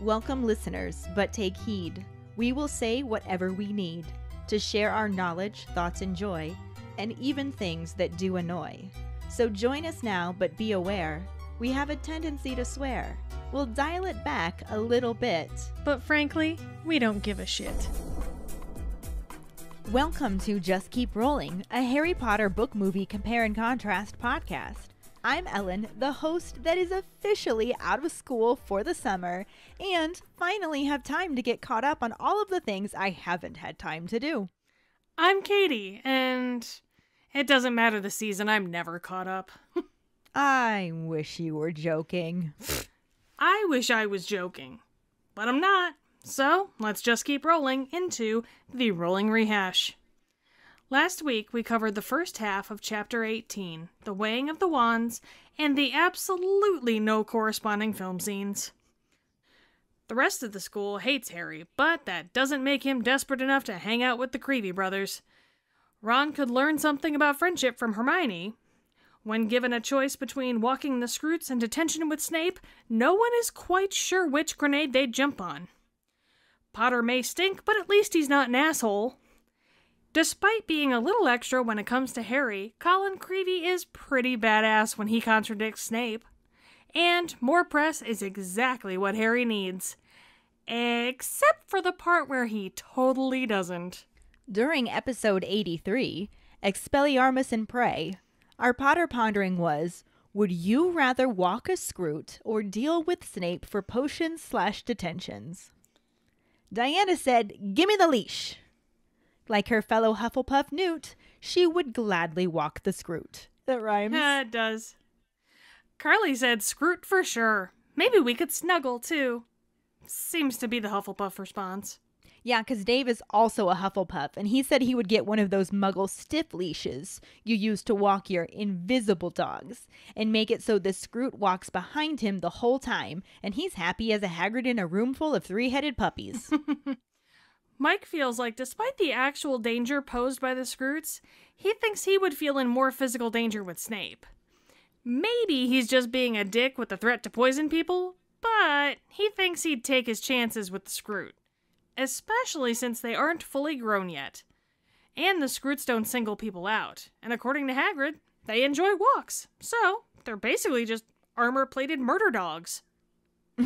Welcome, listeners, but take heed. We will say whatever we need to share our knowledge, thoughts, and joy, and even things that do annoy. So join us now, but be aware we have a tendency to swear. We'll dial it back a little bit. But frankly, we don't give a shit. Welcome to Just Keep Rolling, a Harry Potter book movie compare and contrast podcast. I'm Ellen, the host that is officially out of school for the summer and finally have time to get caught up on all of the things I haven't had time to do. I'm Katie, and it doesn't matter the season, I'm never caught up. I wish you were joking. I wish I was joking, but I'm not. So let's just keep rolling into the rolling rehash. Last week, we covered the first half of Chapter 18, The Weighing of the Wands, and the absolutely no corresponding film scenes. The rest of the school hates Harry, but that doesn't make him desperate enough to hang out with the Creevey brothers. Ron could learn something about friendship from Hermione. When given a choice between walking the Skrewts and detention with Snape, no one is quite sure which grenade they'd jump on. Potter may stink, but at least he's not an asshole. Despite being a little extra when it comes to Harry, Colin Creevey is pretty badass when he contradicts Snape. And more press is exactly what Harry needs. Except for the part where he totally doesn't. During episode 83, Expelliarmus and Prey, our Potter pondering was Would you rather walk a Skrewt or deal with Snape for potions slash detentions? Diana said, Gimme the leash. Like her fellow Hufflepuff Newt, she would gladly walk the Skrewt. That rhymes. Yeah, it does. Carly said Skrewt for sure. Maybe we could snuggle too. Seems to be the Hufflepuff response. Yeah, because Dave is also a Hufflepuff, and he said he would get one of those muggle stiff leashes you use to walk your invisible dogs and make it so the Skrewt walks behind him the whole time, and he's happy as a Hagrid in a room full of three headed puppies. Mike feels like, despite the actual danger posed by the Skrewts, he thinks he would feel in more physical danger with Snape. Maybe he's just being a dick with the threat to poison people, but he thinks he'd take his chances with the Skrewt especially since they aren't fully grown yet. And the Skrewts don't single people out, and according to Hagrid, they enjoy walks, so they're basically just armor plated murder dogs.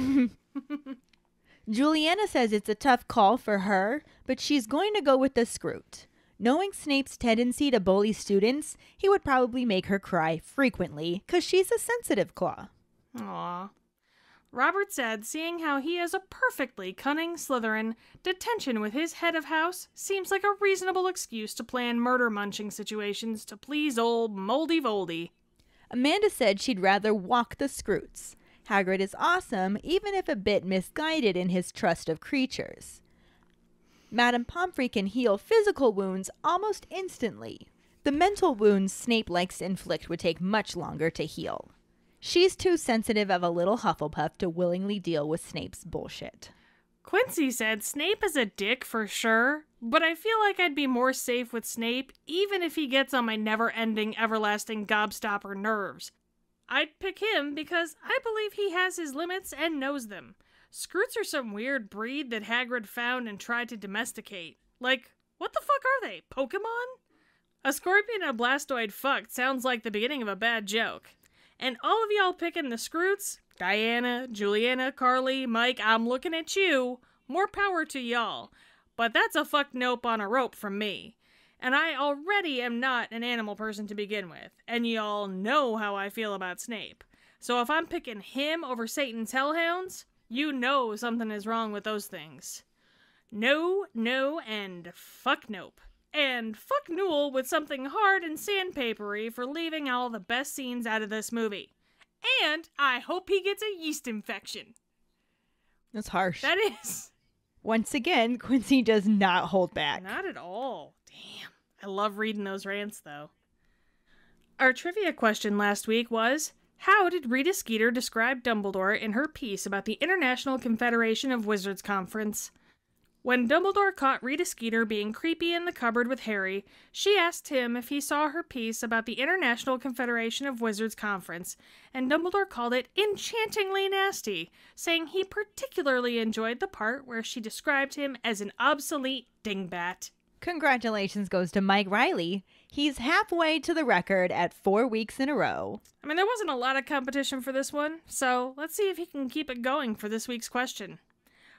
Juliana says it's a tough call for her, but she's going to go with the Skrewt. Knowing Snape's tendency to bully students, he would probably make her cry frequently, because she's a sensitive claw. Aww. Robert said, seeing how he is a perfectly cunning Slytherin, detention with his head of house seems like a reasonable excuse to plan murder munching situations to please old Moldy Voldy. Amanda said she'd rather walk the Skrewts. Hagrid is awesome, even if a bit misguided in his trust of creatures. Madame Pomfrey can heal physical wounds almost instantly. The mental wounds Snape likes to inflict would take much longer to heal. She's too sensitive of a little Hufflepuff to willingly deal with Snape's bullshit. Quincy said Snape is a dick for sure, but I feel like I'd be more safe with Snape even if he gets on my never ending, everlasting gobstopper nerves. I'd pick him because I believe he has his limits and knows them. Skrewts are some weird breed that Hagrid found and tried to domesticate. Like, what the fuck are they? Pokemon? A scorpion and a Blastoise fucked sounds like the beginning of a bad joke. And all of y'all picking the Skrewts, Diana, Juliana, Carly, Mike, I'm looking at you. More power to y'all. But that's a fuck nope on a rope from me. And I already am not an animal person to begin with, and y'all know how I feel about Snape. So if I'm picking him over Satan's hellhounds, you know something is wrong with those things. No, no, and fuck nope. And fuck Newell with something hard and sandpapery for leaving all the best scenes out of this movie. And I hope he gets a yeast infection. That's harsh. That is. Once again, Quincy does not hold back. Not at all. I love reading those rants, though. Our trivia question last week was How did Rita Skeeter describe Dumbledore in her piece about the International Confederation of Wizards Conference? When Dumbledore caught Rita Skeeter being creepy in the cupboard with Harry, she asked him if he saw her piece about the International Confederation of Wizards conference, and Dumbledore called it enchantingly nasty, saying he particularly enjoyed the part where she described him as an obsolete dingbat. Congratulations goes to Mike Riley. He's halfway to the record at four weeks in a row. I mean, there wasn't a lot of competition for this one, so let's see if he can keep it going for this week's question.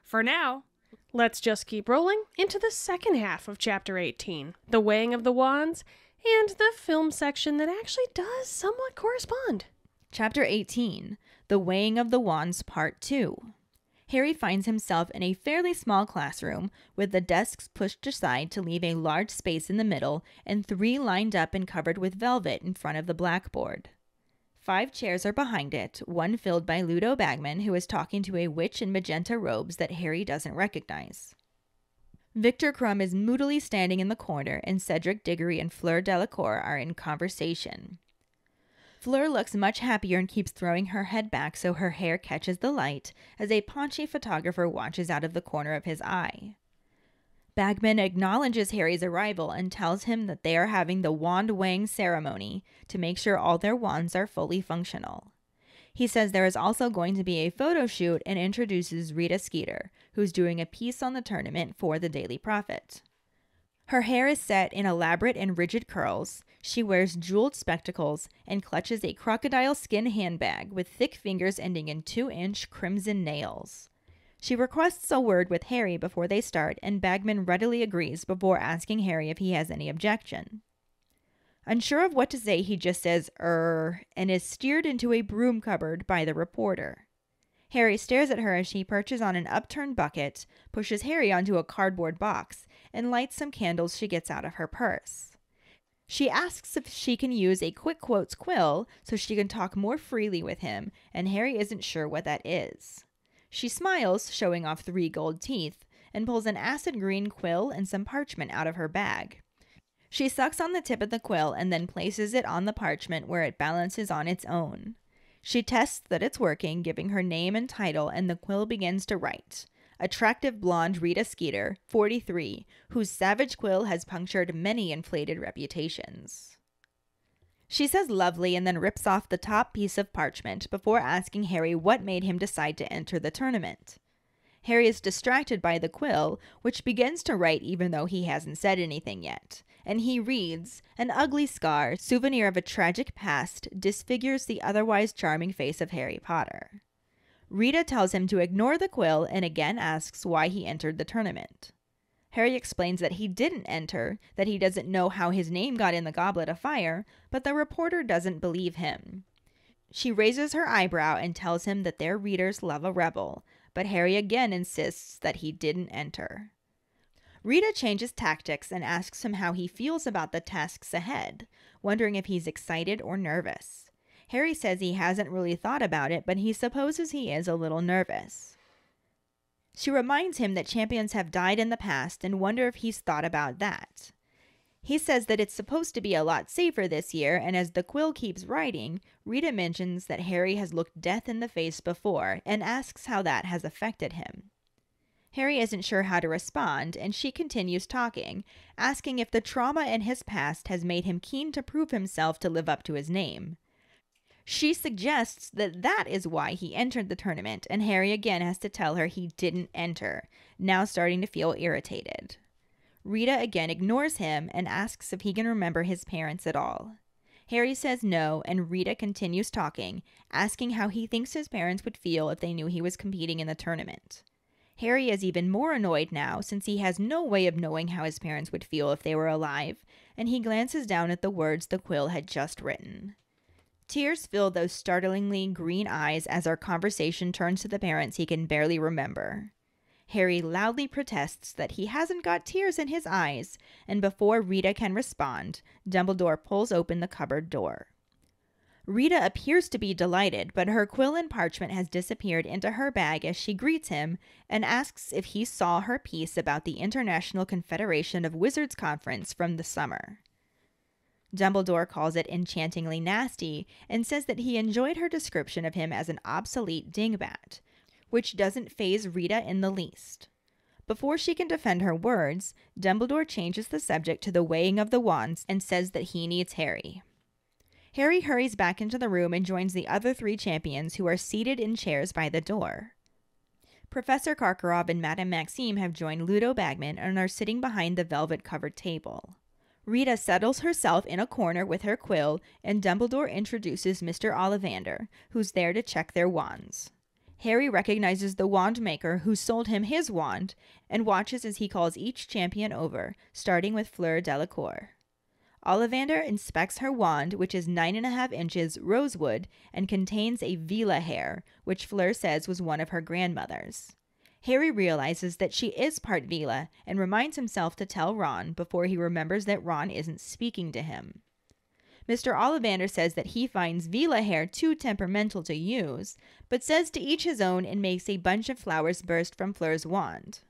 For now, Let's just keep rolling into the second half of Chapter 18 The Weighing of the Wands and the film section that actually does somewhat correspond. Chapter 18 The Weighing of the Wands, Part 2. Harry finds himself in a fairly small classroom with the desks pushed aside to leave a large space in the middle and three lined up and covered with velvet in front of the blackboard. Five chairs are behind it, one filled by Ludo Bagman, who is talking to a witch in magenta robes that Harry doesn't recognize. Victor Krum is moodily standing in the corner, and Cedric Diggory and Fleur Delacour are in conversation. Fleur looks much happier and keeps throwing her head back so her hair catches the light as a paunchy photographer watches out of the corner of his eye. Bagman acknowledges Harry's arrival and tells him that they are having the wand weighing ceremony to make sure all their wands are fully functional. He says there is also going to be a photo shoot and introduces Rita Skeeter, who's doing a piece on the tournament for the Daily Prophet. Her hair is set in elaborate and rigid curls. She wears jeweled spectacles and clutches a crocodile skin handbag with thick fingers ending in two inch crimson nails. She requests a word with Harry before they start, and Bagman readily agrees before asking Harry if he has any objection. Unsure of what to say, he just says, er, and is steered into a broom cupboard by the reporter. Harry stares at her as she perches on an upturned bucket, pushes Harry onto a cardboard box, and lights some candles she gets out of her purse. She asks if she can use a quick quotes quill so she can talk more freely with him, and Harry isn't sure what that is. She smiles, showing off three gold teeth, and pulls an acid green quill and some parchment out of her bag. She sucks on the tip of the quill and then places it on the parchment where it balances on its own. She tests that it's working, giving her name and title, and the quill begins to write. Attractive blonde Rita Skeeter, 43, whose savage quill has punctured many inflated reputations. She says lovely and then rips off the top piece of parchment before asking Harry what made him decide to enter the tournament. Harry is distracted by the quill, which begins to write even though he hasn't said anything yet, and he reads An ugly scar, souvenir of a tragic past, disfigures the otherwise charming face of Harry Potter. Rita tells him to ignore the quill and again asks why he entered the tournament. Harry explains that he didn't enter, that he doesn't know how his name got in the Goblet of Fire, but the reporter doesn't believe him. She raises her eyebrow and tells him that their readers love a rebel, but Harry again insists that he didn't enter. Rita changes tactics and asks him how he feels about the tasks ahead, wondering if he's excited or nervous. Harry says he hasn't really thought about it, but he supposes he is a little nervous. She reminds him that champions have died in the past and wonder if he's thought about that. He says that it's supposed to be a lot safer this year, and as the quill keeps writing, Rita mentions that Harry has looked death in the face before and asks how that has affected him. Harry isn't sure how to respond, and she continues talking, asking if the trauma in his past has made him keen to prove himself to live up to his name. She suggests that that is why he entered the tournament, and Harry again has to tell her he didn't enter, now starting to feel irritated. Rita again ignores him and asks if he can remember his parents at all. Harry says no, and Rita continues talking, asking how he thinks his parents would feel if they knew he was competing in the tournament. Harry is even more annoyed now since he has no way of knowing how his parents would feel if they were alive, and he glances down at the words the quill had just written. Tears fill those startlingly green eyes as our conversation turns to the parents he can barely remember. Harry loudly protests that he hasn't got tears in his eyes, and before Rita can respond, Dumbledore pulls open the cupboard door. Rita appears to be delighted, but her quill and parchment has disappeared into her bag as she greets him and asks if he saw her piece about the International Confederation of Wizards conference from the summer. Dumbledore calls it enchantingly nasty and says that he enjoyed her description of him as an obsolete dingbat, which doesn't faze Rita in the least. Before she can defend her words, Dumbledore changes the subject to the weighing of the wands and says that he needs Harry. Harry hurries back into the room and joins the other three champions who are seated in chairs by the door. Professor Karkaroff and Madame Maxime have joined Ludo Bagman and are sitting behind the velvet covered table. Rita settles herself in a corner with her quill, and Dumbledore introduces Mr. Ollivander, who's there to check their wands. Harry recognizes the wand maker who sold him his wand and watches as he calls each champion over, starting with Fleur Delacour. Ollivander inspects her wand, which is nine and a half inches rosewood and contains a Veela hair, which Fleur says was one of her grandmother's. Harry realizes that she is part Veela and reminds himself to tell Ron before he remembers that Ron isn't speaking to him. Mr. Ollivander says that he finds Veela hair too temperamental to use, but says to each his own and makes a bunch of flowers burst from Fleur's wand.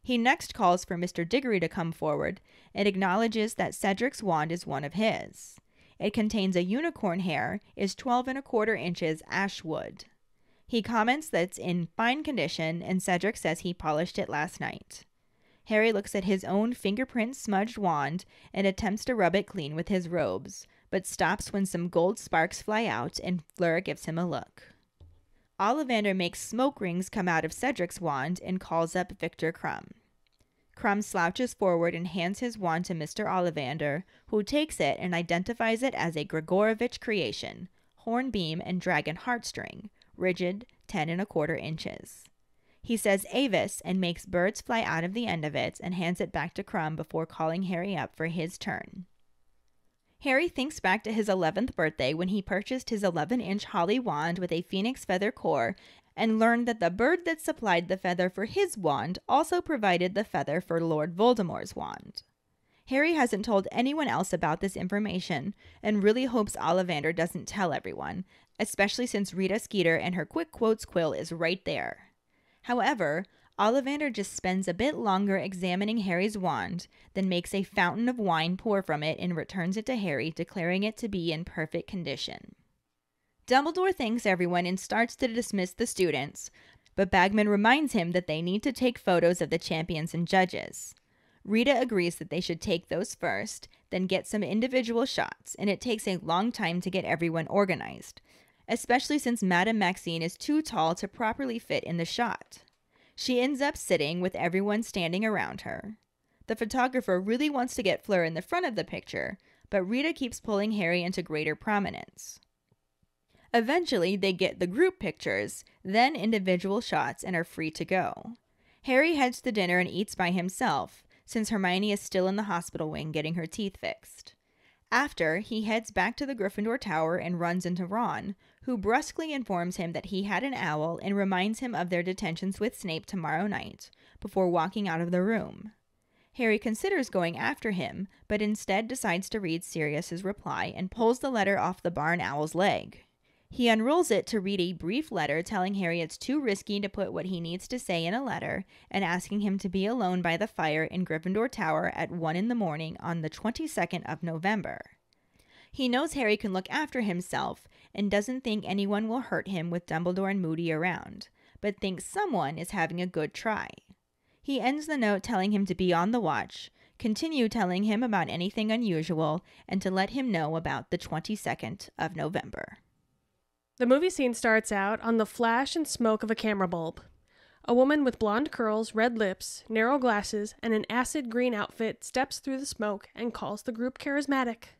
He next calls for Mr. Diggory to come forward and acknowledges that Cedric's wand is one of his. It contains a unicorn hair, is 12 and a quarter inches ash wood. He comments that it's in fine condition, and Cedric says he polished it last night. Harry looks at his own fingerprint smudged wand and attempts to rub it clean with his robes, but stops when some gold sparks fly out and Fleur gives him a look. Ollivander makes smoke rings come out of Cedric's wand and calls up Victor Krum. Krum slouches forward and hands his wand to Mr. Ollivander, who takes it and identifies it as a Gregorovitch creation, hornbeam and dragon heartstring, rigid, ten and a quarter inches. He says Avis and makes birds fly out of the end of it and hands it back to Krum before calling Harry up for his turn. Harry thinks back to his 11th birthday when he purchased his 11 inch holly wand with a phoenix feather core and learned that the bird that supplied the feather for his wand also provided the feather for Lord Voldemort's wand. Harry hasn't told anyone else about this information and really hopes Ollivander doesn't tell everyone, especially since Rita Skeeter and her quick quotes quill is right there. However, Ollivander just spends a bit longer examining Harry's wand, then makes a fountain of wine pour from it and returns it to Harry, declaring it to be in perfect condition. Dumbledore thanks everyone and starts to dismiss the students, but Bagman reminds him that they need to take photos of the champions and judges. Rita agrees that they should take those first, then get some individual shots, and it takes a long time to get everyone organized, especially since Madame Maxime is too tall to properly fit in the shot. She ends up sitting with everyone standing around her. The photographer really wants to get Fleur in the front of the picture, but Rita keeps pulling Harry into greater prominence. Eventually, they get the group pictures, then individual shots, and are free to go. Harry heads to dinner and eats by himself, since Hermione is still in the hospital wing getting her teeth fixed. After, he heads back to the Gryffindor Tower and runs into Ron, who brusquely informs him that he had an owl and reminds him of their detentions with Snape tomorrow night, before walking out of the room. Harry considers going after him, but instead decides to read Sirius's reply and pulls the letter off the barn owl's leg. He unrolls it to read a brief letter telling Harry it's too risky to put what he needs to say in a letter and asking him to be alone by the fire in Gryffindor Tower at 1 in the morning on the 22nd of November. He knows Harry can look after himself and doesn't think anyone will hurt him with Dumbledore and Moody around, but thinks someone is having a good try. He ends the note telling him to be on the watch, continue telling him about anything unusual, and to let him know about the 22nd of November. The movie scene starts out on the flash and smoke of a camera bulb. A woman with blonde curls, red lips, narrow glasses, and an acid green outfit steps through the smoke and calls the group charismatic.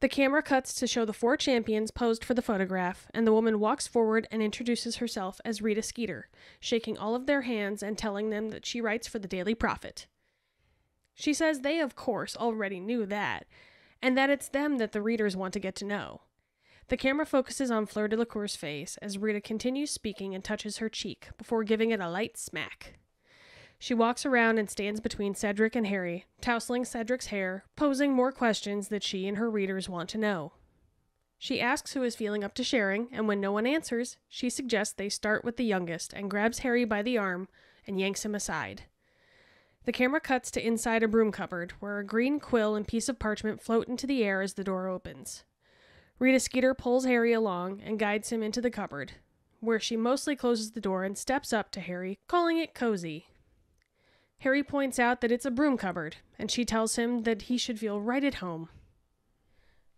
The camera cuts to show the four champions posed for the photograph, and the woman walks forward and introduces herself as Rita Skeeter, shaking all of their hands and telling them that she writes for the Daily Prophet. She says they, of course, already knew that, and that it's them that the readers want to get to know. The camera focuses on Fleur Delacour's face as Rita continues speaking and touches her cheek before giving it a light smack. She walks around and stands between Cedric and Harry, tousling Cedric's hair, posing more questions that she and her readers want to know. She asks who is feeling up to sharing, and when no one answers, she suggests they start with the youngest and grabs Harry by the arm and yanks him aside. The camera cuts to inside a broom cupboard, where a green quill and piece of parchment float into the air as the door opens. Rita Skeeter pulls Harry along and guides him into the cupboard, where she mostly closes the door and steps up to Harry, calling it cozy. Harry points out that it's a broom cupboard, and she tells him that he should feel right at home.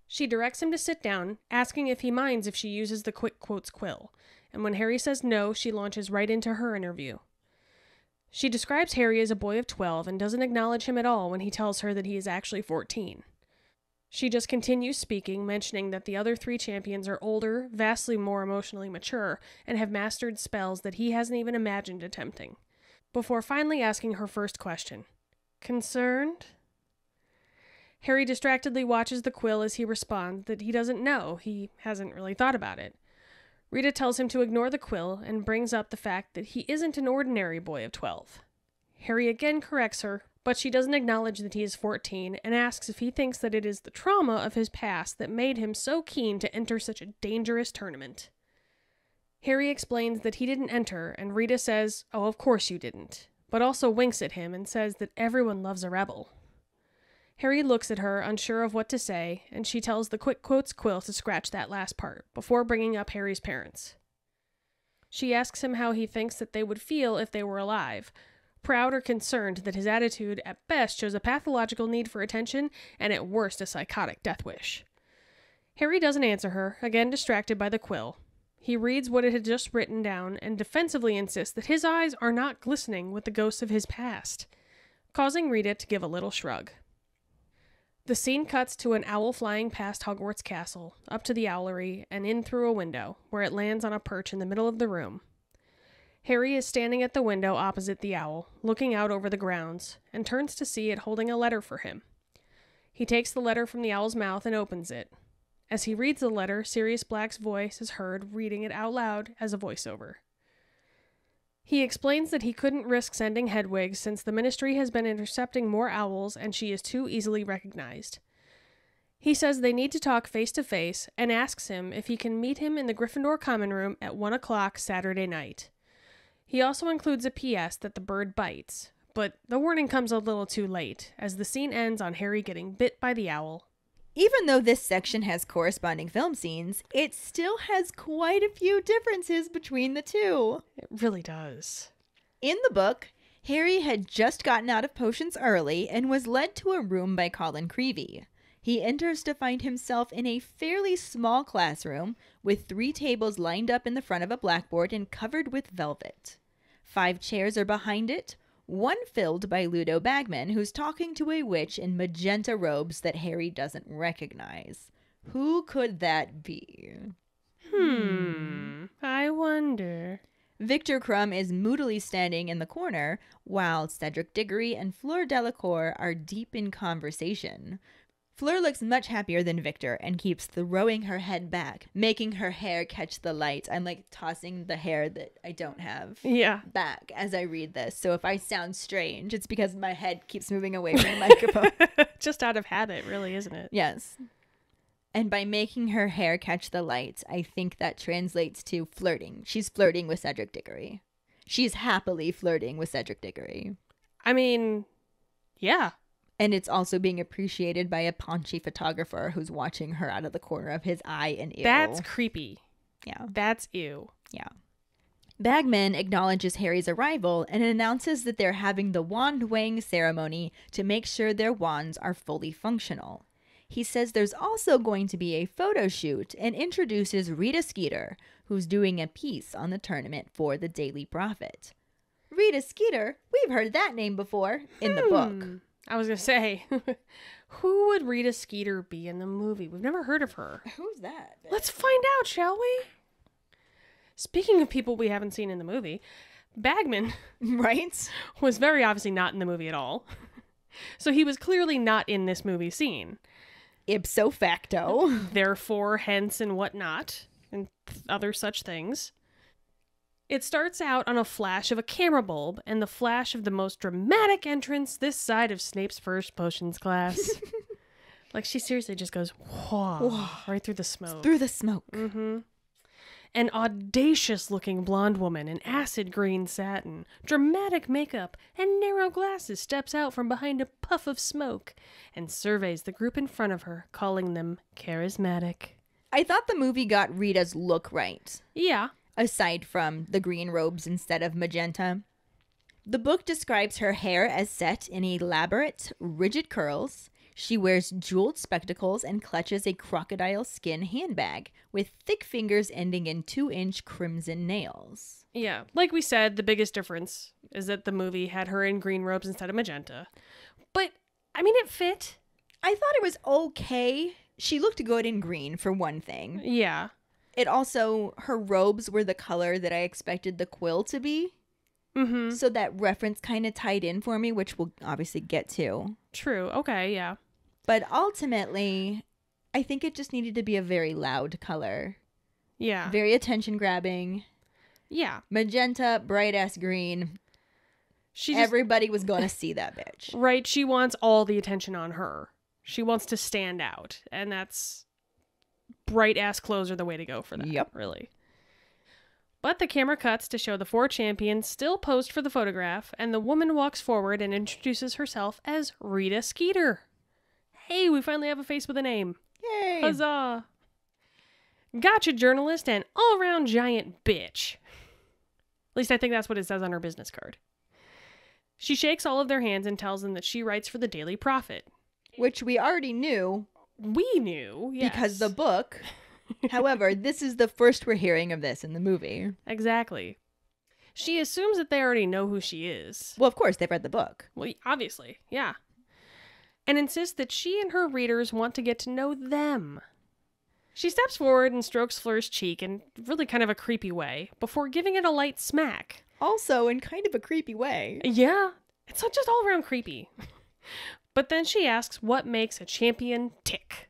She directs him to sit down, asking if he minds if she uses the quick quotes quill, and when Harry says no, she launches right into her interview. She describes Harry as a boy of 12 and doesn't acknowledge him at all when he tells her that he is actually 14. She just continues speaking, mentioning that the other three champions are older, vastly more emotionally mature, and have mastered spells that he hasn't even imagined attempting, before finally asking her first question Concerned? Harry distractedly watches the quill as he responds that he doesn't know, he hasn't really thought about it. Rita tells him to ignore the quill and brings up the fact that he isn't an ordinary boy of 12. Harry again corrects her, but she doesn't acknowledge that he is 14 and asks if he thinks that it is the trauma of his past that made him so keen to enter such a dangerous tournament. Harry explains that he didn't enter, and Rita says, Oh, of course you didn't, but also winks at him and says that everyone loves a rebel. Harry looks at her, unsure of what to say, and she tells the quick quotes quill to scratch that last part, before bringing up Harry's parents. She asks him how he thinks that they would feel if they were alive, proud or concerned that his attitude at best shows a pathological need for attention and at worst a psychotic death wish. Harry doesn't answer her, again distracted by the quill. He reads what it had just written down and defensively insists that his eyes are not glistening with the ghosts of his past, causing Rita to give a little shrug. The scene cuts to an owl flying past Hogwarts Castle, up to the owlery, and in through a window, where it lands on a perch in the middle of the room. Harry is standing at the window opposite the owl, looking out over the grounds, and turns to see it holding a letter for him. He takes the letter from the owl's mouth and opens it. As he reads the letter, Sirius Black's voice is heard reading it out loud as a voiceover. He explains that he couldn't risk sending Hedwig since the ministry has been intercepting more owls and she is too easily recognized. He says they need to talk face to face and asks him if he can meet him in the Gryffindor common room at 1 o'clock Saturday night. He also includes a PS that the bird bites, but the warning comes a little too late, as the scene ends on Harry getting bit by the owl. Even though this section has corresponding film scenes, it still has quite a few differences between the two. It really does. In the book, Harry had just gotten out of potions early and was led to a room by Colin Creevey. He enters to find himself in a fairly small classroom with three tables lined up in the front of a blackboard and covered with velvet. Five chairs are behind it, one filled by Ludo Bagman, who's talking to a witch in magenta robes that Harry doesn't recognize. Who could that be? Hmm, I wonder. Victor Krum is moodily standing in the corner while Cedric Diggory and Fleur Delacour are deep in conversation. Fleur looks much happier than Victor and keeps throwing her head back, making her hair catch the light. I'm like tossing the hair that I don't have Yeah. back as I read this. So if I sound strange, it's because my head keeps moving away from the microphone. Just out of habit, really, isn't it? yes. And by making her hair catch the light, I think that translates to flirting. She's flirting with Cedric Diggory. She's happily flirting with Cedric Diggory. I mean, yeah. And it's also being appreciated by a paunchy photographer who's watching her out of the corner of his eye and ew. That's creepy. yeah. That's ew. Yeah. Bagman acknowledges Harry's arrival and announces that they're having the wand weighing ceremony to make sure their wands are fully functional. He says there's also going to be a photo shoot and introduces Rita Skeeter, who's doing a piece on the tournament for the Daily Prophet. Rita Skeeter, we've heard that name before in the book. Hmm. I was gonna say, who would Rita Skeeter be in the movie? We've never heard of her. Who's that? Let's find out, shall we? Speaking of people we haven't seen in the movie, Bagman Right? was very obviously not in the movie at all. So he was clearly not in this movie scene. Ipso facto. Therefore, hence, and whatnot, and th- other such things. It starts out on a flash of a camera bulb and the flash of the most dramatic entrance this side of Snape's first potions class. like she seriously just goes whoa, right through the smoke. Through the smoke. Mm-hmm. An audacious looking blonde woman in acid green satin, dramatic makeup, and narrow glasses steps out from behind a puff of smoke and surveys the group in front of her, calling them charismatic. I thought the movie got Rita's look right. Yeah, aside from the green robes instead of magenta. The book describes her hair as set in elaborate, rigid curls. She wears jeweled spectacles and clutches a crocodile skin handbag with thick fingers ending in two inch crimson nails. Yeah, like we said, the biggest difference is that the movie had her in green robes instead of magenta. But, I mean, it fit. I thought it was okay. She looked good in green, for one thing. Yeah. It also, her robes were the color that I expected the quill to be. Mm-hmm. So that reference kind of tied in for me, which we'll obviously get to. True. Okay, yeah. But ultimately, I think it just needed to be a very loud color, Yeah. very attention grabbing. yeah. Magenta, bright ass green. She just, Everybody was going to see that bitch. right, she wants all the attention on her. She wants to stand out, and that's bright ass clothes are the way to go for that. Yep. Really. But the camera cuts to show the four champions still posed for the photograph, and the woman walks forward and introduces herself as Rita Skeeter. Hey, we finally have a face with a name. Yay. Huzzah! Gotcha, journalist and all around giant bitch. At least I think that's what it says on her business card. She shakes all of their hands and tells them that she writes for the Daily Prophet. Which we already knew We knew, yes. because the book. However, this is the first we're hearing of this in the movie. Exactly. She assumes that they already know who she is. Well, of course, they've read the book. Well, obviously, yeah. And insists that she and her readers want to get to know them. She steps forward and strokes Fleur's cheek in really kind of a creepy way before giving it a light smack. Also, in kind of a creepy way. Yeah, it's not just all around creepy. but then she asks what makes a champion tick.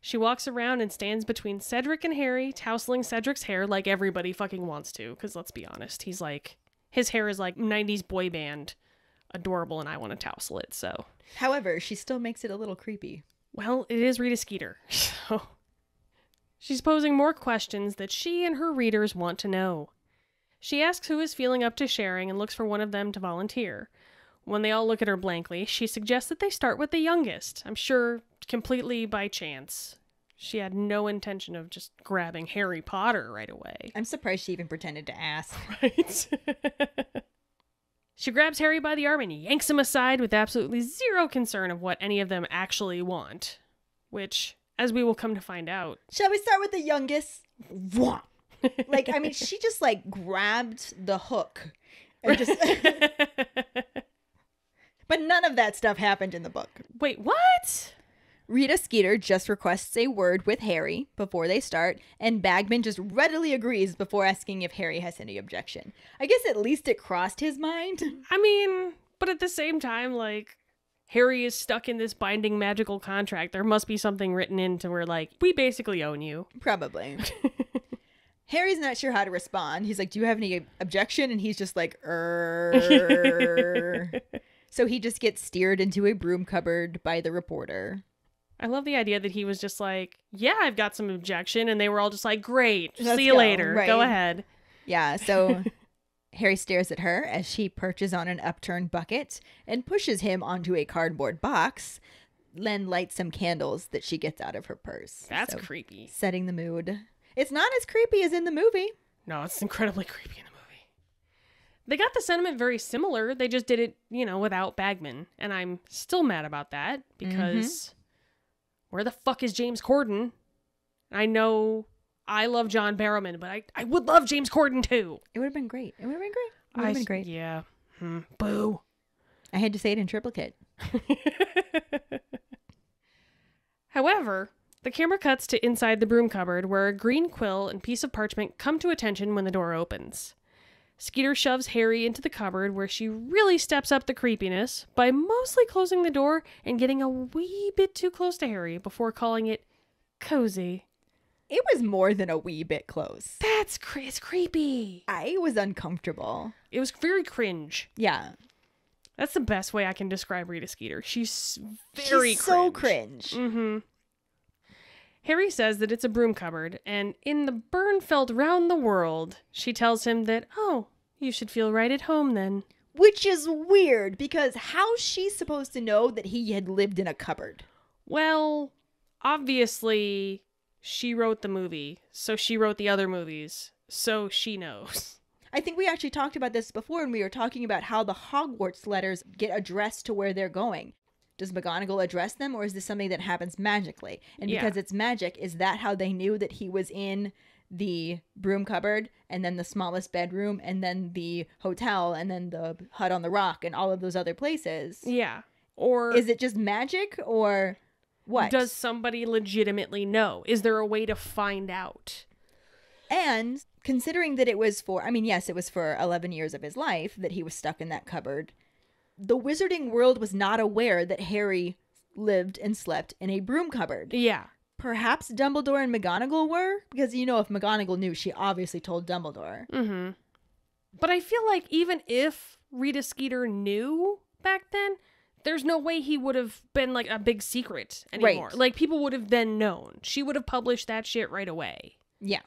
She walks around and stands between Cedric and Harry, tousling Cedric's hair like everybody fucking wants to, because let's be honest, he's like, his hair is like 90s boy band, adorable, and I want to tousle it, so. However, she still makes it a little creepy. Well, it is Rita Skeeter, so. She's posing more questions that she and her readers want to know. She asks who is feeling up to sharing and looks for one of them to volunteer. When they all look at her blankly, she suggests that they start with the youngest. I'm sure completely by chance. She had no intention of just grabbing Harry Potter right away. I'm surprised she even pretended to ask. Right? she grabs Harry by the arm and yanks him aside with absolutely zero concern of what any of them actually want. Which, as we will come to find out, Shall we start with the youngest? Wah. like, I mean, she just like grabbed the hook and just. But none of that stuff happened in the book. Wait, what? Rita Skeeter just requests a word with Harry before they start, and Bagman just readily agrees before asking if Harry has any objection. I guess at least it crossed his mind. I mean, but at the same time, like, Harry is stuck in this binding magical contract. There must be something written into where, like, we basically own you. Probably. Harry's not sure how to respond. He's like, Do you have any objection? And he's just like, er. so he just gets steered into a broom cupboard by the reporter. I love the idea that he was just like, yeah, I've got some objection. And they were all just like, great, Let's see you go, later. right. Go ahead. Yeah, so Harry stares at her as she perches on an upturned bucket and pushes him onto a cardboard box, then lights some candles that she gets out of her purse. That's So, creepy. setting the mood. It's not as creepy as in the movie. No, it's incredibly creepy in. They got the sentiment very similar. They just did it, you know, without Bagman. And I'm still mad about that because where the fuck is James Corden? I know I love John Barrowman, but I, I would love James Corden too. It would have been great. It would have been great. It would have been great. Yeah. Hmm. Boo. I had to say it in triplicate. However, the camera cuts to inside the broom cupboard where a green quill and piece of parchment come to attention when the door opens. Skeeter shoves Harry into the cupboard where she really steps up the creepiness by mostly closing the door and getting a wee bit too close to Harry before calling it cozy. It was more than a wee bit close. That's cre- it's creepy. I was uncomfortable. It was very cringe. Yeah. That's the best way I can describe Rita Skeeter. She's very She's so cringe. Mm-hmm. Harry says that it's a broom cupboard, and in the Burnfeld round the world, she tells him that, oh, you should feel right at home then. Which is weird because how's she supposed to know that he had lived in a cupboard? Well, obviously, she wrote the movie, so she wrote the other movies, so she knows. I think we actually talked about this before when we were talking about how the Hogwarts letters get addressed to where they're going. Does McGonagall address them, or is this something that happens magically? And Yeah. because it's magic, is that how they knew that he was in the broom cupboard, and then the smallest bedroom, and then the hotel, and then the hut on the rock, and all of those other places? Yeah. Or Is it just magic, or what? does somebody legitimately know? Is there a way to find out? And considering that it was for, I mean, yes, it was for 11 years of his life that he was stuck in that cupboard, the wizarding world was not aware that Harry lived and slept in a broom cupboard. Yeah. Perhaps Dumbledore and McGonagall were, because you know, if McGonagall knew, she obviously told Dumbledore. Mm-hmm. But I feel like even if Rita Skeeter knew back then, there's no way he would have been like a big secret anymore. Right. Like people would have then known. She would have published that shit right away. Yeah.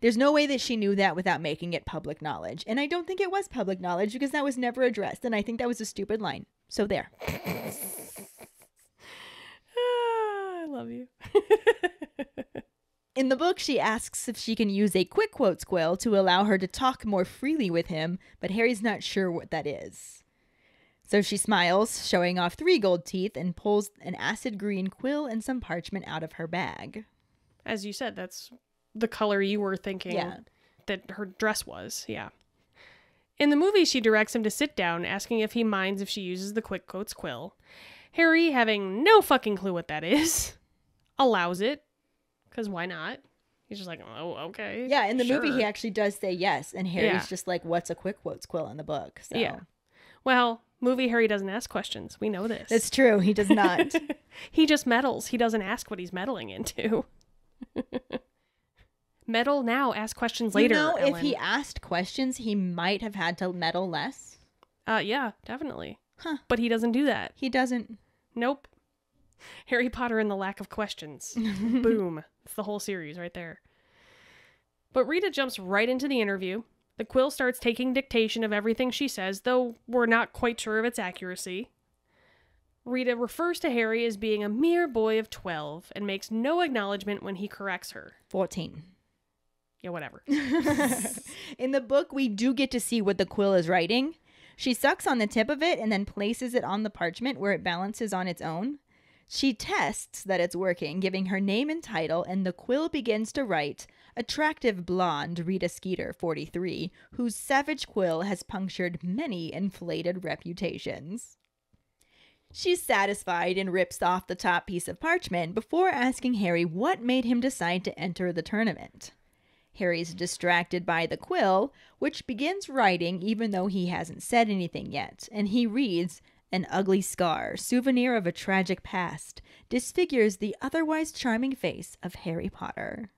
There's no way that she knew that without making it public knowledge. And I don't think it was public knowledge because that was never addressed. And I think that was a stupid line. So there. Ah, I love you. In the book, she asks if she can use a quick quotes quill to allow her to talk more freely with him, but Harry's not sure what that is. So she smiles, showing off three gold teeth, and pulls an acid green quill and some parchment out of her bag. As you said, that's the color you were thinking Yeah. that her dress was. Yeah. In the movie, she directs him to sit down, asking if he minds if she uses the quick quotes quill. Harry, having no fucking clue what that is, allows it. Because why not? He's just like, oh, okay. Yeah, in the movie, he actually does say yes, and Harry's Yeah. just like, "What's a quick quotes quill in the book?" So Yeah. Well, movie Harry doesn't ask questions. We know this. that's true. He does not. he just meddles. He doesn't ask what he's meddling into. Meddle now, ask questions later. You know, if he asked questions, he might have had to meddle less. Uh, yeah, definitely. Huh. But he doesn't do that. He doesn't. Nope. Harry Potter and the lack of questions. Boom. It's the whole series right there. But Rita jumps right into the interview. The quill starts taking dictation of everything she says, though we're not quite sure of its accuracy. Rita refers to Harry as being a mere boy of 12 and makes no acknowledgement when he corrects her. 14. Yeah, whatever. In the book, we do get to see what the quill is writing. She sucks on the tip of it and then places it on the parchment where it balances on its own. She tests that it's working, giving her name and title, and the quill begins to write Attractive blonde Rita Skeeter, 43, whose savage quill has punctured many inflated reputations. She's satisfied and rips off the top piece of parchment before asking Harry what made him decide to enter the tournament. Harry's distracted by the quill, which begins writing even though he hasn't said anything yet, and he reads An ugly scar, souvenir of a tragic past, disfigures the otherwise charming face of Harry Potter.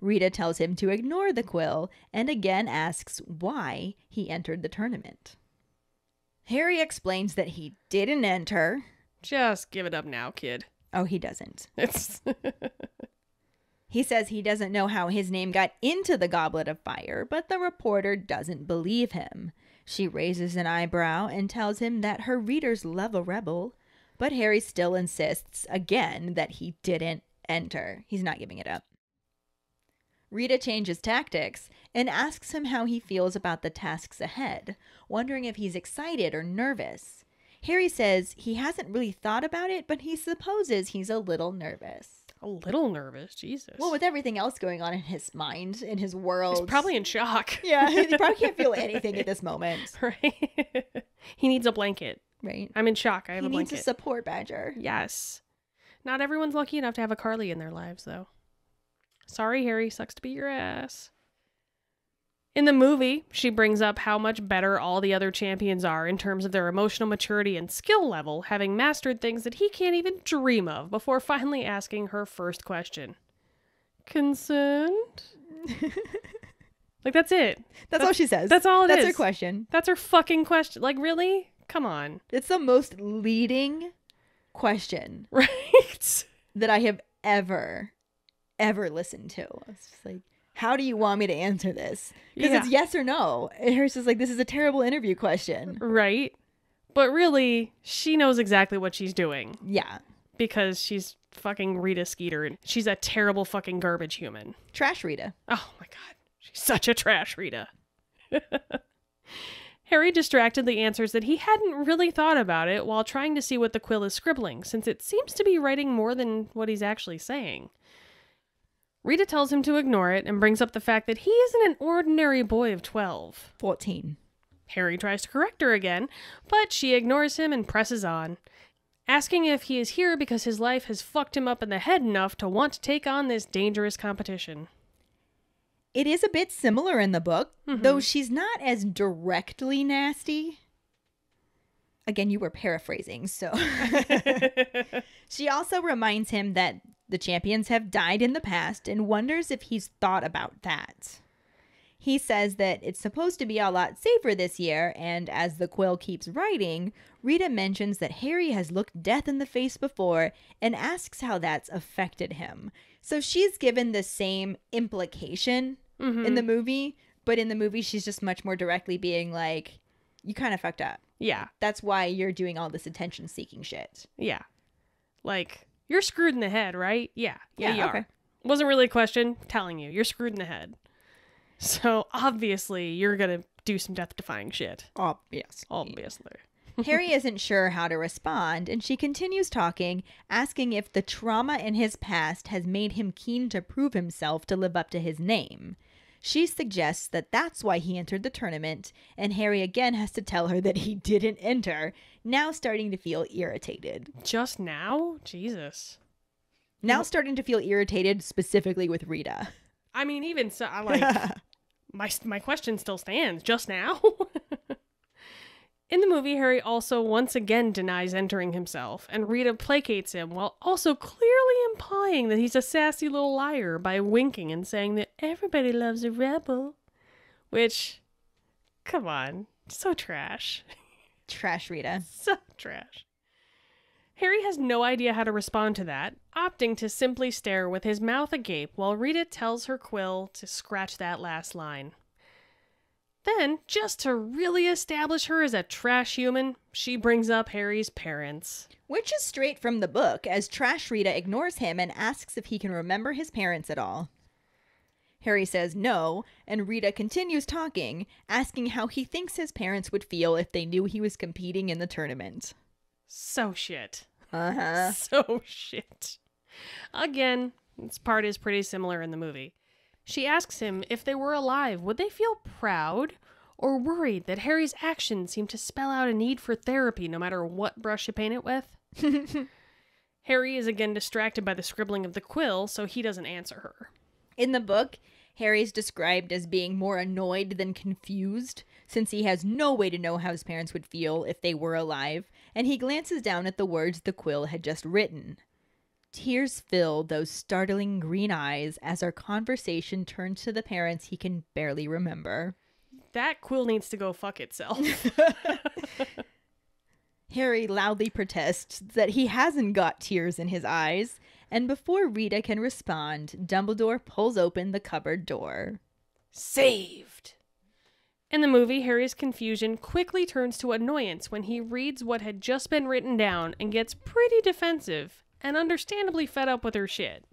Rita tells him to ignore the quill and again asks why he entered the tournament. Harry explains that he didn't enter. Just give it up now, kid. Oh, he doesn't. It's He says he doesn't know how his name got into the Goblet of Fire, but the reporter doesn't believe him. She raises an eyebrow and tells him that her readers love a rebel, but Harry still insists again that he didn't enter. He's not giving it up. Rita changes tactics and asks him how he feels about the tasks ahead, wondering if he's excited or nervous. Harry says he hasn't really thought about it, but he supposes he's a little nervous. A little nervous. Jesus. Well, with everything else going on in his mind, in his world, He's probably in shock. yeah, he probably can't feel anything at this moment, right? he needs a blanket. right? I'm in shock. I have he a needs blanket. a support badger. yes. Not everyone's lucky enough to have a Carly in their lives, though. Sorry, Harry. Sucks to be your ass. In the movie, she brings up how much better all the other champions are in terms of their emotional maturity and skill level, having mastered things that he can't even dream of before finally asking her first question Consent? like, that's it. That's, all she says. that's all it That's her question. That's her fucking question. Like, really? Come on. It's the most leading question Right? that I have ever, ever listened to. It's just like, how do you want me to answer this? Because Yeah. it's yes or no. And Harry's just like, this is a terrible interview question. Right? But really, she knows exactly what she's doing Yeah. because she's fucking Rita Skeeter and she's a terrible fucking garbage human. Trash Rita. Oh my god. She's such a trash Rita. Harry distractedly answers that he hadn't really thought about it while trying to see what the quill is scribbling, since it seems to be writing more than what he's actually saying. Rita tells him to ignore it and brings up the fact that he isn't an ordinary boy of 12. 14. Harry tries to correct her again, but she ignores him and presses on, asking if he is here because his life has fucked him up in the head enough to want to take on this dangerous competition. It is a bit similar in the book, mm-hmm. though she's not as directly nasty. Again, you were paraphrasing, so. she also reminds him that the champions have died in the past and wonders if he's thought about that. He says that it's supposed to be a lot safer this year, and as the quill keeps writing, Rita mentions that Harry has looked death in the face before and asks how that's affected him. So she's given the same implication in mm-hmm. the movie, but in the movie, she's just much more directly being like, You kind of fucked up. Yeah, That's why you're doing all this attention seeking shit. yeah. Like, you're screwed in the head, right? Yeah, yeah, Yeah, you okay. are. Wasn't really a question, telling you, you're screwed in the head. So obviously, you're gonna do some death defying shit. Oh, yes. Obviously. Harry isn't sure how to respond, and she continues talking, asking if the trauma in his past has made him keen to prove himself to live up to his name. She suggests that that's why he entered the tournament, and Harry again has to tell her that he didn't enter, now starting to feel irritated. Just now? Jesus. Now starting to feel irritated specifically with Rita. I mean, even so, I like my my question still stands. Just now. In the movie, Harry also once again denies entering himself, and Rita placates him while also clearly implying that he's a sassy little liar by winking and saying that everybody loves a rebel. Which, come on, so trash. Trash Rita. so trash. Harry has no idea how to respond to that, opting to simply stare with his mouth agape while Rita tells her quill to scratch that last line. Then, just to really establish her as a trash human, she brings up Harry's parents. Which is straight from the book, as Trash Rita ignores him and asks if he can remember his parents at all. Harry says no, and Rita continues talking, asking how he thinks his parents would feel if they knew he was competing in the tournament. So shit. Uh huh. So shit. Again, this part is pretty similar in the movie. She asks him if they were alive, would they feel proud or worried that Harry's actions seem to spell out a need for therapy no matter what brush you paint it with? Harry is again distracted by the scribbling of the quill, so he doesn't answer her. In the book, Harry's described as being more annoyed than confused, since he has no way to know how his parents would feel if they were alive, and he glances down at the words the quill had just written. Tears fill those startling green eyes as our conversation turns to the parents he can barely remember. That quill needs to go fuck itself. Harry loudly protests that he hasn't got tears in his eyes, and before Rita can respond, Dumbledore pulls open the cupboard door. Saved! In the movie, Harry's confusion quickly turns to annoyance when he reads what had just been written down and gets pretty defensive and understandably fed up with her shit.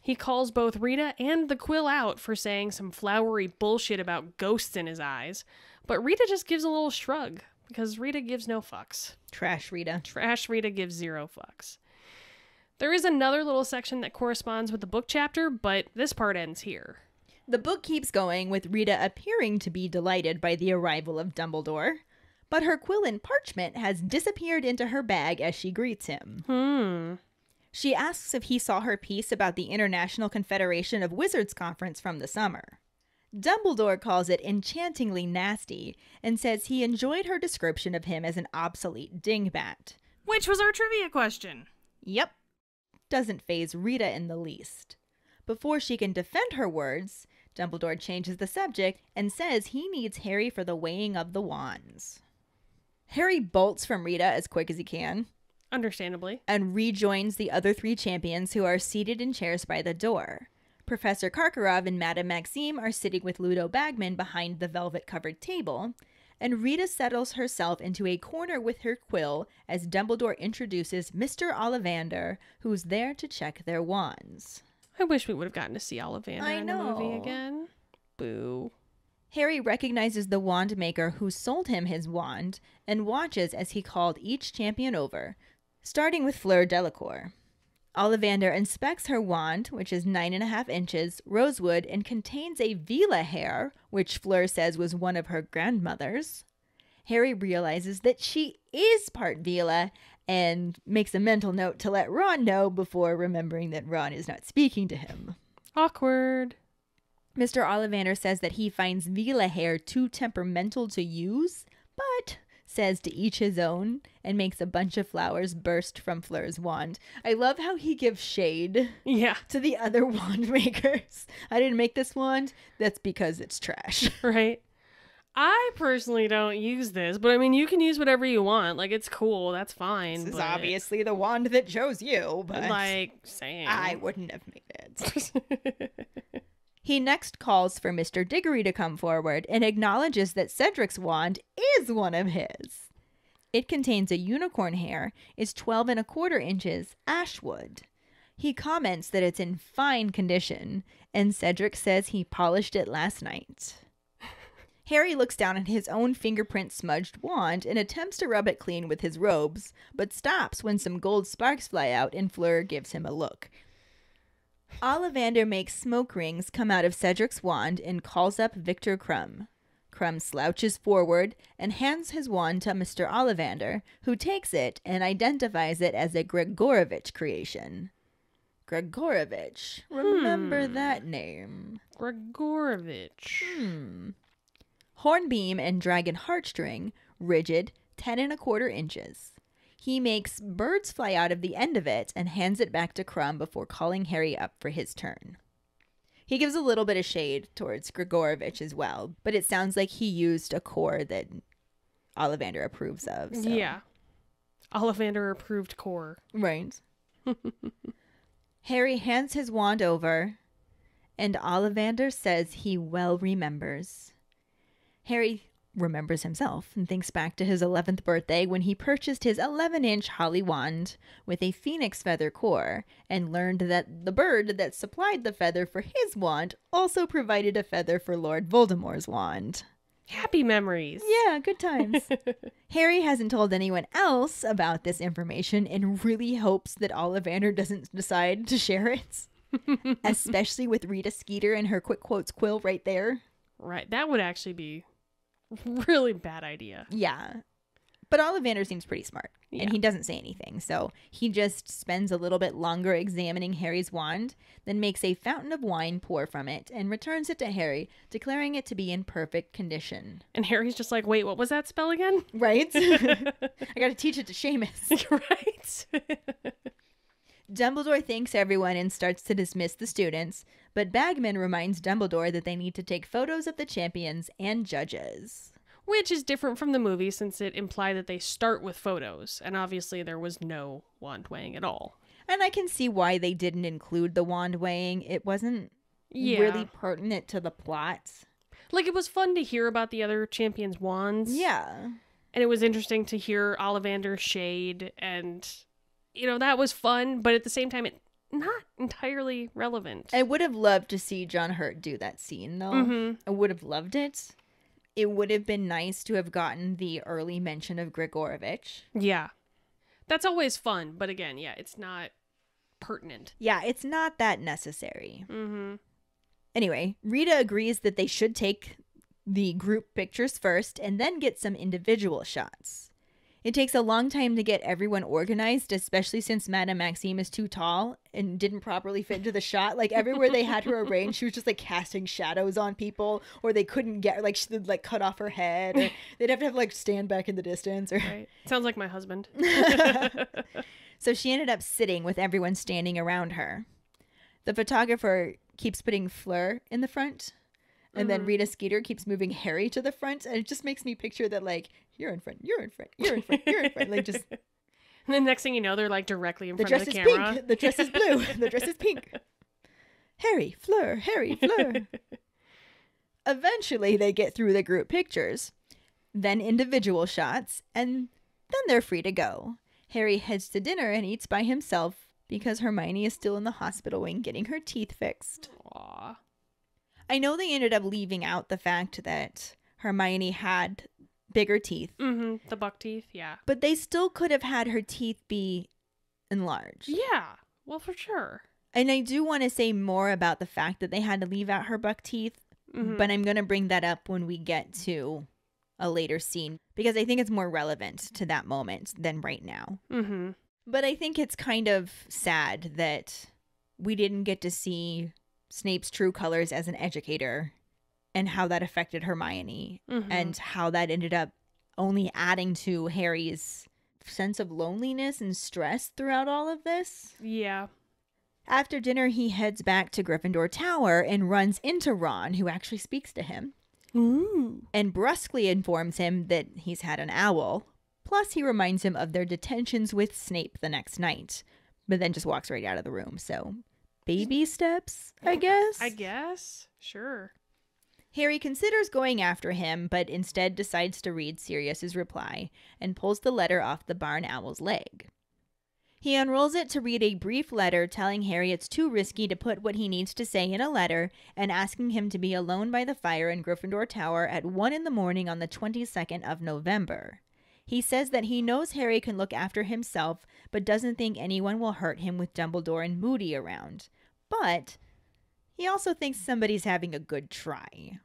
He calls both Rita and the quill out for saying some flowery bullshit about ghosts in his eyes, but Rita just gives a little shrug because Rita gives no fucks. Trash Rita. Trash Rita gives zero fucks. There is another little section that corresponds with the book chapter, but this part ends here. The book keeps going with Rita appearing to be delighted by the arrival of Dumbledore, but her quill and parchment has disappeared into her bag as she greets him. Hmm. She asks if he saw her piece about the International Confederation of Wizards conference from the summer. Dumbledore calls it enchantingly nasty and says he enjoyed her description of him as an obsolete dingbat. Which was our trivia question. Yep. Doesn't faze Rita in the least. Before she can defend her words, Dumbledore changes the subject and says he needs Harry for the weighing of the wands. Harry bolts from Rita as quick as he can Understandably. and rejoins the other three champions who are seated in chairs by the door. Professor Karkaroff and Madame Maxime are sitting with Ludo Bagman behind the velvet covered table, and Rita settles herself into a corner with her quill as Dumbledore introduces Mr. Ollivander, who's there to check their wands. I wish we would have gotten to see Ollivander I in the movie again. Boo. Harry recognizes the wand maker who sold him his wand and watches as he called each champion over, starting with Fleur Delacour. Ollivander inspects her wand, which is nine and a half inches, rosewood, and contains a Veela hair, which Fleur says was one of her grandmother's. Harry realizes that she is part Veela and makes a mental note to let Ron know before remembering that Ron is not speaking to him. Awkward. Mr. Ollivander says that he finds Veela hair too temperamental to use, but says to each his own and makes a bunch of flowers burst from Fleur's wand. I love how he gives shade Yeah, to the other wand makers. I didn't make this wand. That's because it's trash. right. I personally don't use this, but I mean, you can use whatever you want. Like, it's cool. That's fine. This is obviously the wand that chose you, but like saying. I wouldn't have made it. He next calls for Mr. Diggory to come forward and acknowledges that Cedric's wand is one of his. It contains a unicorn hair, is 12 and a quarter inches, ashwood. He comments that it's in fine condition, and Cedric says he polished it last night. Harry looks down at his own fingerprint smudged wand and attempts to rub it clean with his robes, but stops when some gold sparks fly out and Fleur gives him a look. Ollivander makes smoke rings come out of Cedric's wand and calls up Victor Krum. Krum slouches forward and hands his wand to Mr. Ollivander, who takes it and identifies it as a Gregorovitch creation. Gregorovitch. Remember Hmm. that name. Gregorovitch. Hmm. Hornbeam and dragon heartstring, rigid, ten and a quarter inches. He makes birds fly out of the end of it and hands it back to Krum before calling Harry up for his turn. He gives a little bit of shade towards Gregorovitch as well, but it sounds like he used a core that Ollivander approves of. so- Yeah. Ollivander approved core. Right. Harry hands his wand over, and Ollivander says he well remembers. Harry remembers himself and thinks back to his 11th birthday when he purchased his 11 inch holly wand with a phoenix feather core and learned that the bird that supplied the feather for his wand also provided a feather for Lord Voldemort's wand. Happy memories. Yeah, good times. Harry hasn't told anyone else about this information and really hopes that Ollivander doesn't decide to share it. Especially with Rita Skeeter and her quick quotes quill right there. Right. That would actually be really bad idea. Yeah. But Ollivander seems pretty smart Yeah. and he doesn't say anything. So he just spends a little bit longer examining Harry's wand, then makes a fountain of wine pour from it and returns it to Harry, declaring it to be in perfect condition. And Harry's just like, wait, what was that spell again? Right? I got to teach it to Seamus. right. Dumbledore thanks everyone and starts to dismiss the students, but Bagman reminds Dumbledore that they need to take photos of the champions and judges. Which is different from the movie since it implied that they start with photos, and obviously there was no wand weighing at all. And I can see why they didn't include the wand weighing. It wasn't Yeah. really pertinent to the plot. Like it was fun to hear about the other champions' wands. Yeah. And it was interesting to hear Ollivander's shade and you know, that was fun, but at the same time it not entirely relevant. I would have loved to see John Hurt do that scene, though. Mhm. I would have loved it. It would have been nice to have gotten the early mention of Gregorovitch. Yeah. That's always fun, but again, yeah, it's not pertinent. Yeah, it's not that necessary. Mm-hmm. Anyway, Rita agrees that they should take the group pictures first and then get some individual shots. It takes a long time to get everyone organized, especially since Madame Maxime is too tall and didn't properly fit into the shot. Like everywhere they had her arranged, she was just like casting shadows on people, or they couldn't get like she'd like cut off her head, or they'd have to have like stand back in the distance, or Right. Sounds like my husband. so she ended up sitting with everyone standing around her. The photographer keeps putting Fleur in the front, and then Mhm. Rita Skeeter keeps moving Harry to the front, and it just makes me picture that like you're in front, you're in front, you're in front, you're in front, like just and the next thing you know, they're like directly in the front dress of the is camera. pink, the dress is blue, the dress is pink. Harry, Fleur, Harry, Fleur. Eventually, they get through the group pictures, then individual shots, and then they're free to go. Harry heads to dinner and eats by himself because Hermione is still in the hospital wing getting her teeth fixed. Aw. I know they ended up leaving out the fact that Hermione had bigger teeth, Mm-hmm. The buck teeth, yeah. but they still could have had her teeth be enlarged. Yeah. Well, for sure. And I do want to say more about the fact that they had to leave out her buck teeth, Mhm. but I'm going to bring that up when we get to a later scene because I think it's more relevant to that moment than right now. Mm-hmm. But I think it's kind of sad that we didn't get to see Snape's true colors as an educator and how that affected Hermione Mhm. and how that ended up only adding to Harry's sense of loneliness and stress throughout all of this. Yeah. After dinner, he heads back to Gryffindor Tower and runs into Ron, who actually speaks to him Ooh. and brusquely informs him that he's had an owl. Plus, he reminds him of their detentions with Snape the next night, but then just walks right out of the room. So, baby steps, I guess. I guess. Sure. Harry considers going after him, but instead decides to read Sirius's reply and pulls the letter off the barn owl's leg. He unrolls it to read a brief letter telling Harry it's too risky to put what he needs to say in a letter and asking him to be alone by the fire in Gryffindor Tower at 1 in the morning on the 22nd of November. He says that he knows Harry can look after himself, but doesn't think anyone will hurt him with Dumbledore and Moody around. But he also thinks somebody's having a good try.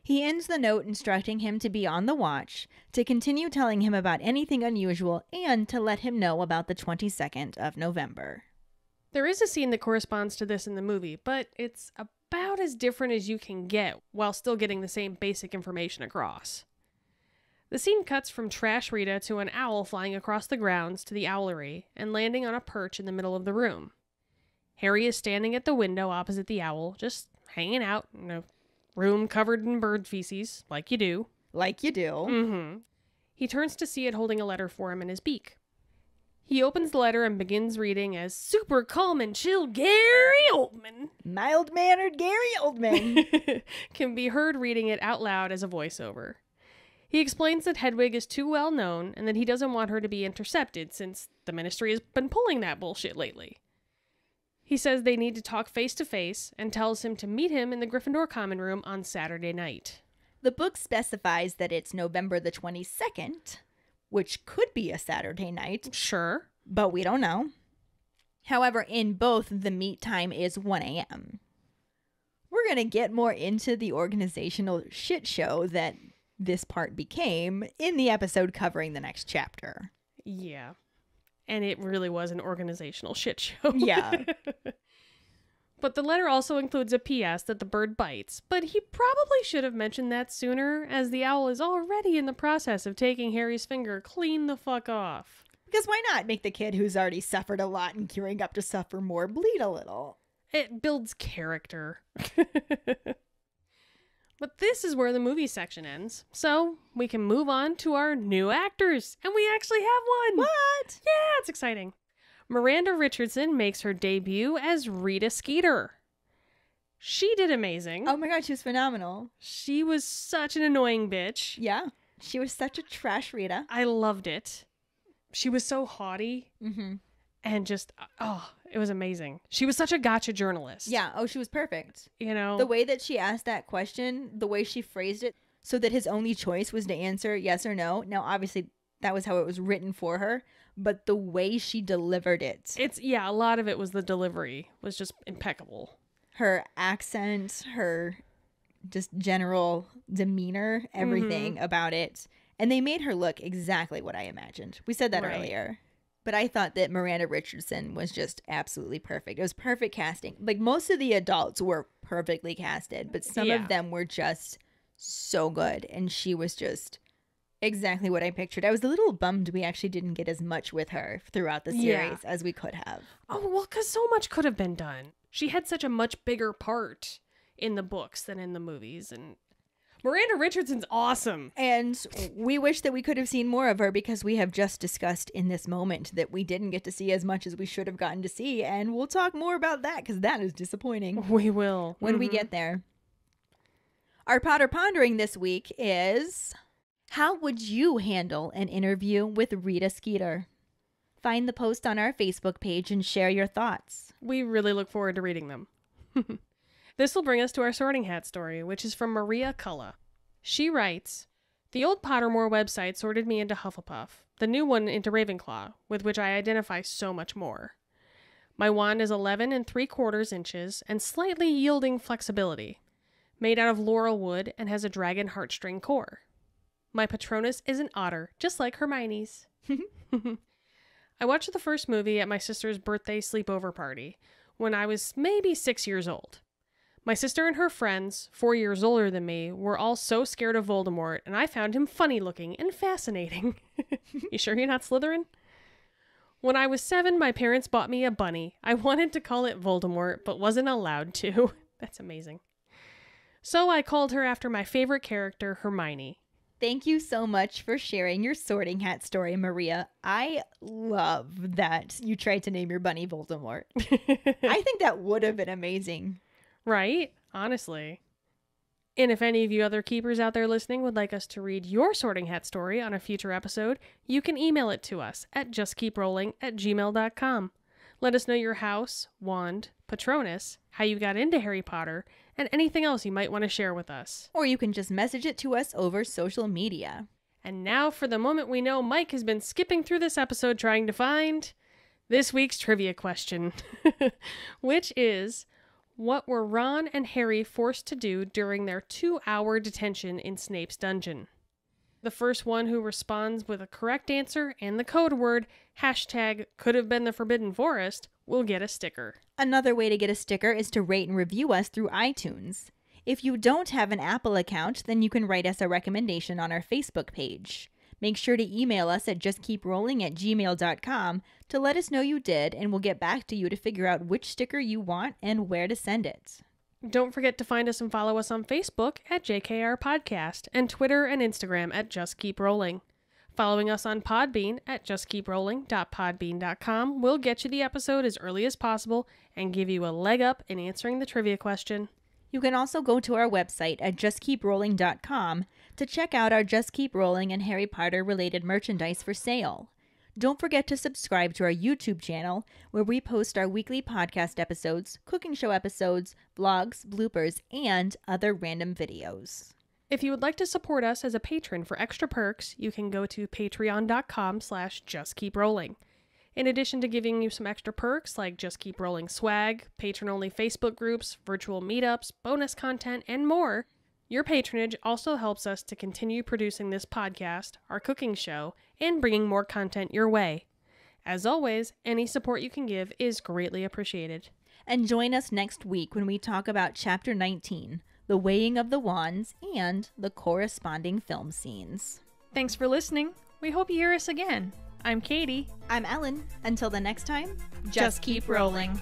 He ends the note instructing him to be on the watch, to continue telling him about anything unusual, and to let him know about the 22nd of November. There is a scene that corresponds to this in the movie, but it's about as different as you can get while still getting the same basic information across. The scene cuts from Trash Rita to an owl flying across the grounds to the owlery and landing on a perch in the middle of the room. Harry is standing at the window opposite the owl, just hanging out in a room covered in bird feces, like you do. Like you do. Mm-hmm. He turns to see it holding a letter for him in his beak. He opens the letter and begins reading as super calm and chill Gary Oldman Mild mannered Gary Oldman. can be heard reading it out loud as a voiceover. He explains that Hedwig is too well known and that he doesn't want her to be intercepted since the ministry has been pulling that bullshit lately. He says they need to talk face to face and tells him to meet him in the Gryffindor common room on Saturday night. the book specifies that it's November the 22nd, which could be a Saturday night, Sure. but we don't know. However, in both, the meet time is 1 a.m. We're going to get more into the organizational shit show that this part became in the episode covering the next chapter. Yeah. And it really was an organizational shit show. Yeah. but the letter also includes a PS that the bird bites, but he probably should have mentioned that sooner, as the owl is already in the process of taking Harry's finger clean the fuck off. Because why not make the kid who's already suffered a lot and gearing up to suffer more bleed a little? It builds character. but this is where the movie section ends, so we can move on to our new actors, and we actually have one! What? Yeah, it's exciting. Miranda Richardson makes her debut as Rita Skeeter. She did amazing. Oh my god, she was phenomenal. She was such an annoying bitch. Yeah. She was such a trash Rita. I loved it. She was so haughty Mm-hmm. and just, oh, it was amazing. She was such a gotcha journalist. Yeah. Oh, she was perfect. You know? The way that she asked that question, the way she phrased it, so that his only choice was to answer yes or no. Now, obviously, that was how it was written for her, but the way she delivered it, it's, yeah, a lot of it was the delivery was just impeccable. her accent, her just general demeanor, mm-hmm. everything about it. And they made her look exactly what I imagined. We said that Right. earlier. But I thought that Miranda Richardson was just absolutely perfect. It was perfect casting. Like most of the adults were perfectly casted, but some Yeah. of them were just so good. And she was just exactly what I pictured. I was a little bummed we actually didn't get as much with her throughout the Yeah. series as we could have. Oh, well, because so much could have been done. She had such a much bigger part in the books than in the movies. And Miranda Richardson's awesome. And we wish that we could have seen more of her because we have just discussed in this moment that we didn't get to see as much as we should have gotten to see. And we'll talk more about that because that is disappointing We will. when we Mhm. get there. Our Potter Pondering this week is How would you handle an interview with Rita Skeeter? Find the post on our Facebook page and share your thoughts. We really look forward to reading them. This will bring us to our sorting hat story, which is from Maria Culla. She writes The old Pottermore website sorted me into Hufflepuff, the new one into Ravenclaw, with which I identify so much more. My wand is 11 and 3 quarters inches and slightly yielding flexibility, made out of laurel wood and has a dragon heartstring core. My Patronus is an otter, just like Hermione's. I watched the first movie at my sister's birthday sleepover party when I was maybe six years old. My sister and her friends, four years older than me, were all so scared of Voldemort, and I found him funny looking and fascinating. you sure you're not Slytherin? When I was seven, my parents bought me a bunny. I wanted to call it Voldemort, but wasn't allowed to. That's amazing. So I called her after my favorite character, Hermione. Thank you so much for sharing your sorting hat story, Maria. I love that you tried to name your bunny Voldemort. I think that would have been amazing. Right? Honestly. And if any of you other keepers out there listening would like us to read your sorting hat story on a future episode, you can email it to us at justkeeprolling at gmail.com. Let us know your house, wand, patronus, how you got into Harry Potter, and anything else you might want to share with us. Or you can just message it to us over social media. And now for the moment we know Mike has been skipping through this episode trying to find this week's trivia question, which is what were Ron and Harry forced to do during their two hour detention in Snape's dungeon? The first one who responds with a correct answer and the code word hashtag could have been the Forbidden Forest will get a sticker. Another way to get a sticker is to rate and review us through iTunes. If you don't have an Apple account, then you can write us a recommendation on our Facebook page. Make sure to email us at justkeeprolling at gmail.com to let us know you did, and we'll get back to you to figure out which sticker you want and where to send it. Don't forget to find us and follow us on Facebook at JKR Podcast and Twitter and Instagram at Just Keep Rolling. Following us on Podbean at justkeeprolling.podbean.com will get you the episode as early as possible and give you a leg up in answering the trivia question. You can also go to our website at justkeeprolling.com to check out our Just Keep Rolling and Harry Potter related merchandise for sale. Don't forget to subscribe to our YouTube channel where we post our weekly podcast episodes, cooking show episodes, vlogs, bloopers, and other random videos. If you would like to support us as a patron for extra perks, you can go to patreon.com slash justkeeprolling. In addition to giving you some extra perks like Just Keep Rolling swag, patron-only Facebook groups, virtual meetups, bonus content, and more, your patronage also helps us to continue producing this podcast, our cooking show, and bringing more content your way. As always, any support you can give is greatly appreciated. And join us next week when we talk about Chapter 19, the weighing of the wands, and the corresponding film scenes. Thanks for listening. We hope you hear us again. I'm Keighty. I'm Ellen. Until the next time, Just keep rolling.